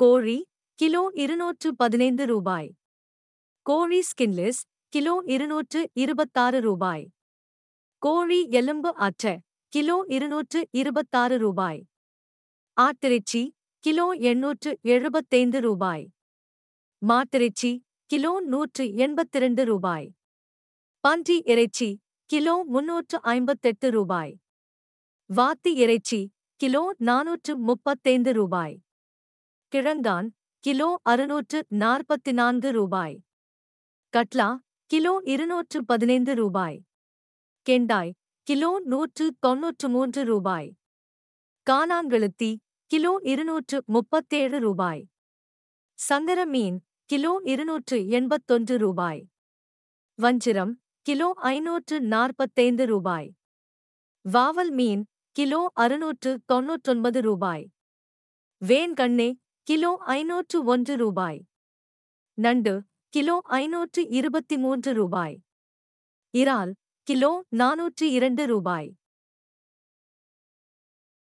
கோழி கிலோ இருநூற்று பதினைந்து ரூபாய். கோழி ஸ்கின்லெஸ் கிலோ இருநூற்று இருபத்தாறு ரூபாய். கோழி எலும்பு அற்ற கிலோ இருநூற்று இருபத்தாறு ரூபாய். ஆட்டிறைச்சி கிலோ எண்ணூற்று எழுபத்தைந்து ரூபாய். மாட்டிறைச்சி கிலோ நூற்று எண்பத்திரண்டு ரூபாய். பன்றி இறைச்சி கிலோ முன்னூற்று ஐம்பத்தெட்டு ரூபாய். வாத்தி இறைச்சி கிலோ நானூற்று முப்பத்தைந்து ரூபாய். கிழங்கான் கிலோ அறுநூற்று நாற்பத்தி நான்கு ரூபாய். கட்லா கிலோ இருநூற்று பதினைந்து ரூபாய். கெண்டாய் கிலோ நூற்று தொன்னூற்று மூன்று ரூபாய். காணாங்கெழுத்தி கிலோ இருநூற்று முப்பத்தேழு ரூபாய். சங்கர மீன் கிலோ இருநூற்று எண்பத்தொன்று ரூபாய். வஞ்சிரம் கிலோ ஐநூற்று நாற்பத்தைந்து ரூபாய். வாவல் மீன் கிலோ அறுநூற்று தொன்னூற்றொன்பது ரூபாய். வேன்கண்ணே கிலோ ஐநூற்று ஒன்று ரூபாய். நண்டு கிலோ ஐநூற்று இருபத்தி மூன்று ரூபாய். இறால் கிலோ நானூற்று இரண்டு ரூபாய்.